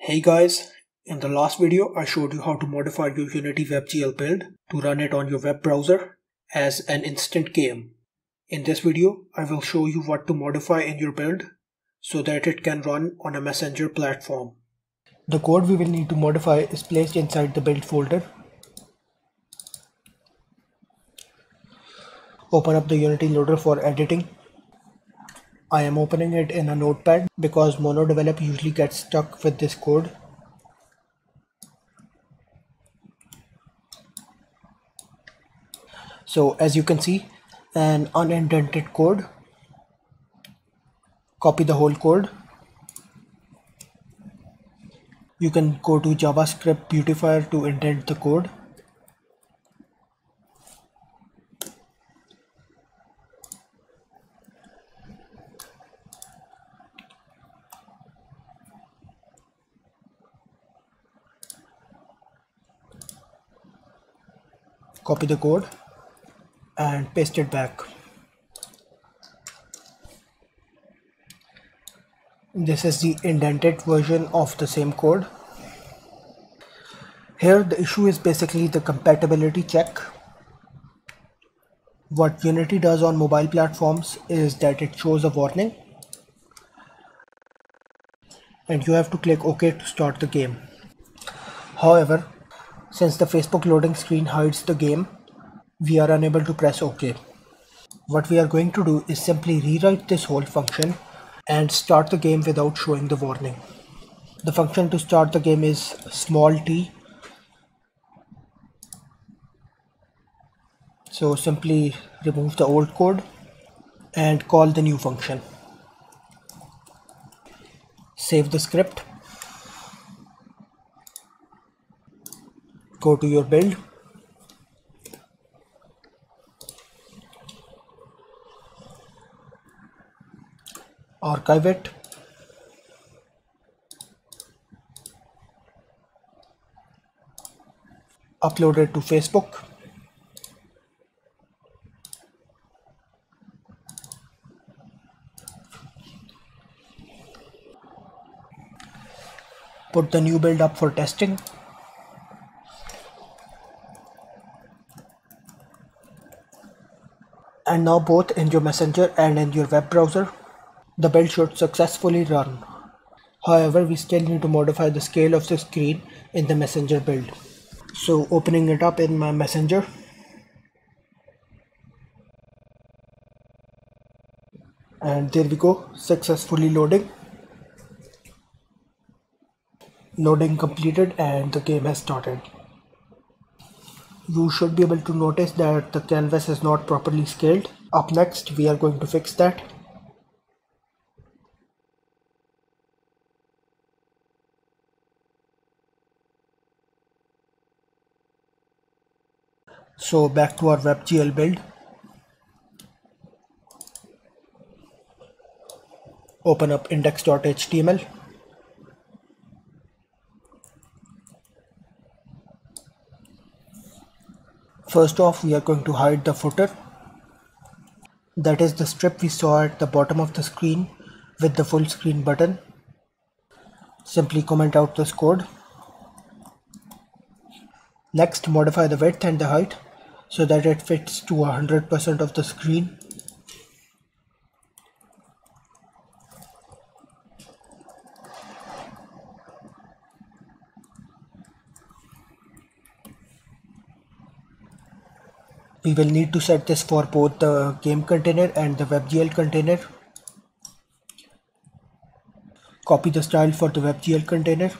Hey guys, in the last video I showed you how to modify your Unity WebGL build to run it on your web browser as an instant game. In this video I will show you what to modify in your build so that it can run on a messenger platform. The code we will need to modify is placed inside the build folder. Open up the Unity loader for editing I am opening it in a notepad because MonoDevelop usually gets stuck with this code. So as you can see, an unindented code. Copy the whole code. You can go to JavaScript beautifier to indent the code. Copy the code and paste it back. This is the indented version of the same code. Here the issue is basically the compatibility check. What unity does on mobile platforms is that it shows a warning and you have to click ok to start the game. However since the Facebook loading screen hides the game, we are unable to press OK. What we are going to do is simply rewrite this whole function and start the game without showing the warning. The function to start the game is small t. So simply remove the old code and call the new function. Save the script go to your build archive it upload it to Facebook. Put the new build up for testing and now both in your messenger and in your web browser the build should successfully run. However, we still need to modify the scale of the screen in the messenger build. So opening it up in my messenger and there we go successfully loading loading completed and the game has started you should be able to notice that the canvas is not properly scaled. Up next we are going to fix that. So back to our WebGL build. Open up index.html First off, we are going to hide the footer. That is the strip we saw at the bottom of the screen with the full screen button. Simply comment out this code. Next, modify the width and the height so that it fits to 100% of the screen. We will need to set this for both the game container and the WebGL container. Copy the style for the WebGL container.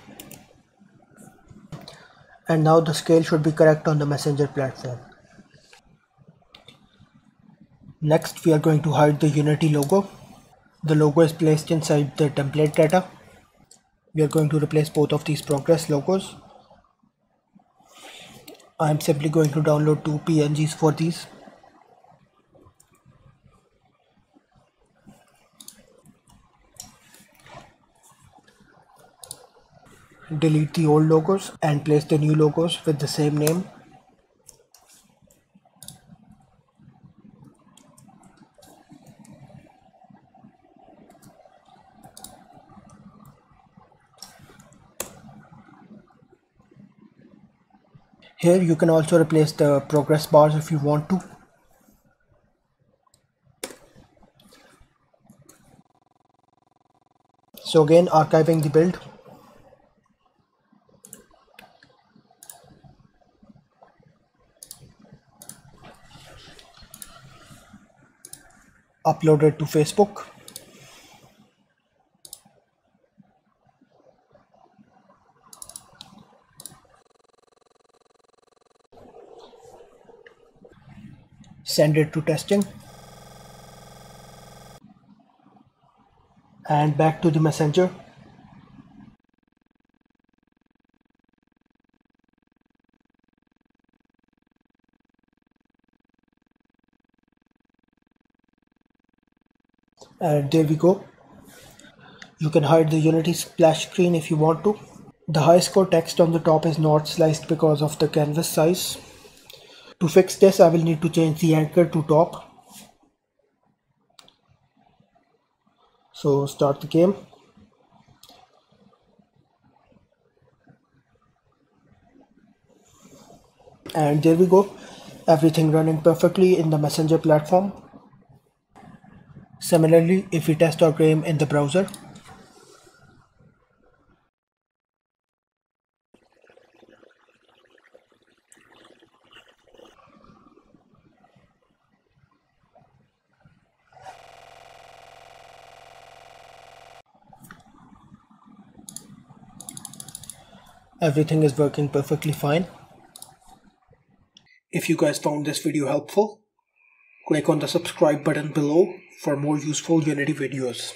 And now the scale should be correct on the messenger platform. Next we are going to hide the Unity logo. The logo is placed inside the template data. We are going to replace both of these progress logos. I'm simply going to download two PNGs for these. Delete the old logos and place the new logos with the same name. Here you can also replace the progress bars if you want to. So again archiving the build. Uploaded to Facebook send it to testing. And back to the messenger. And there we go. You can hide the unity splash screen if you want to. The high score text on the top is not sliced because of the canvas size to fix this I will need to change the anchor to top. So start the game. And there we go. Everything running perfectly in the messenger platform. Similarly, if we test our game in the browser, everything is working perfectly fine. If you guys found this video helpful, click on the subscribe button below for more useful Unity videos.